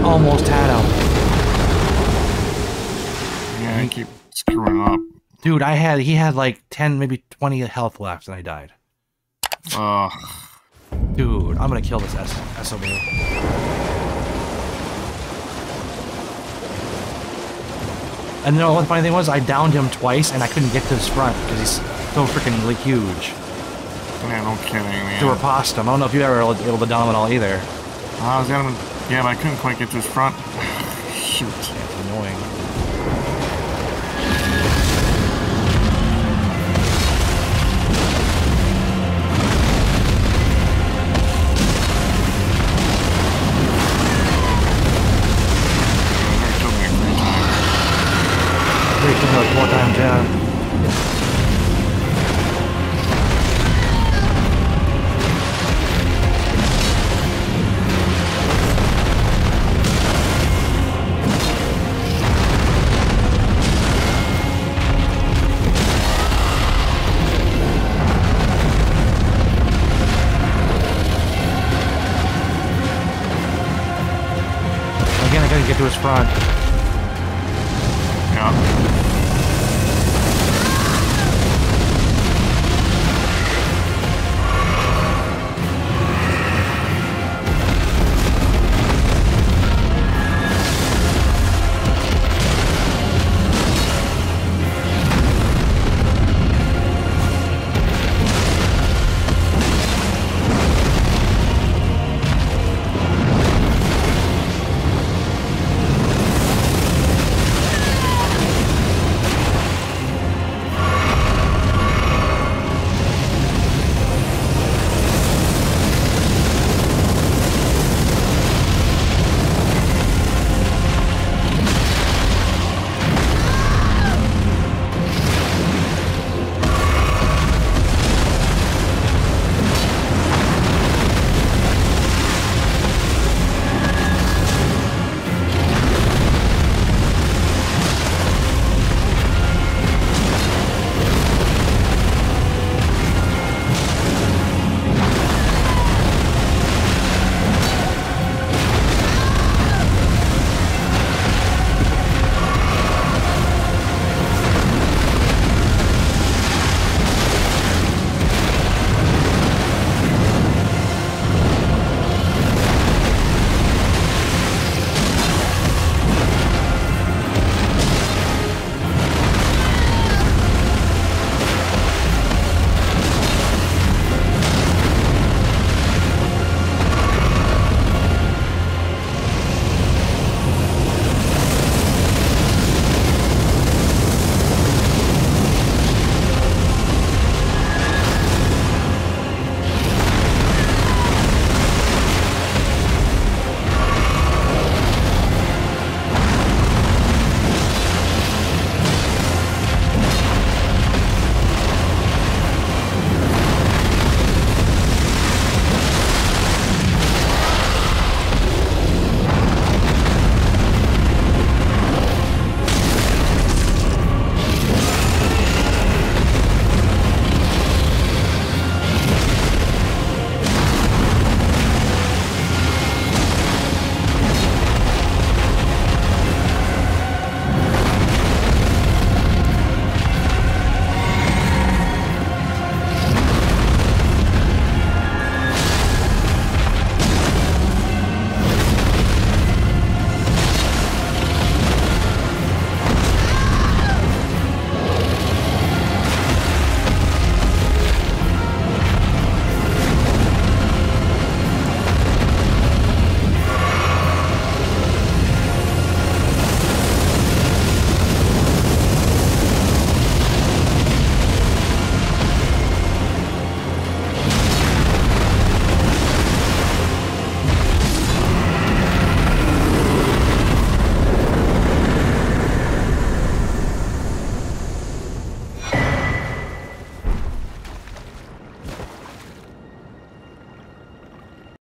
almost had him. Yeah, I keep screwing up. Dude, I had he had like 10, maybe 20 health left, and I died. Ugh. Dude, I'm gonna kill this S SOB. And you know what the funny thing was? I downed him twice, and I couldn't get to his front because he's so freaking like huge. Yeah, no kidding, man. To riposte him. I don't know if you ever able to down him at all either. I was gonna, yeah, but I couldn't quite get to his front. Shoot. It's annoying. That killed me three times. Three, took me get to his front. Yeah.